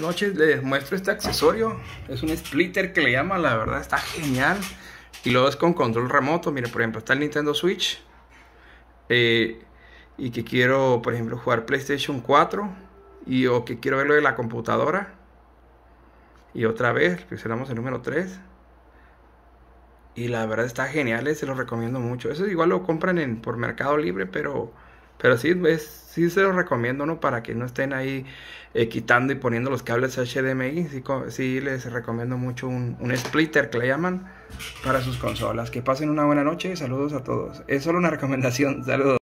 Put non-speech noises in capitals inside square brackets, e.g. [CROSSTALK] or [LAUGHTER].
Noches, les muestro este accesorio. Es un splitter que le llaman, la verdad está genial. Y luego es con control remoto. Mire, por ejemplo, está el Nintendo Switch. Eh, y que quiero, por ejemplo, jugar PlayStation 4. Y o que quiero verlo de la computadora. Y otra vez, presionamos el número 3. Y la verdad está genial, eh, se lo recomiendo mucho. Eso igual lo compran en, por Mercado Libre, pero pero sí, es, sí se lo recomiendo, ¿no? Para que no estén ahí eh, quitando y poniendo los cables HDMI. Sí, sí les recomiendo mucho un, un, splitter que le llaman para sus consolas. Que pasen una buena noche. Saludos a todos. Es solo una recomendación. [LAUGHS] Saludos.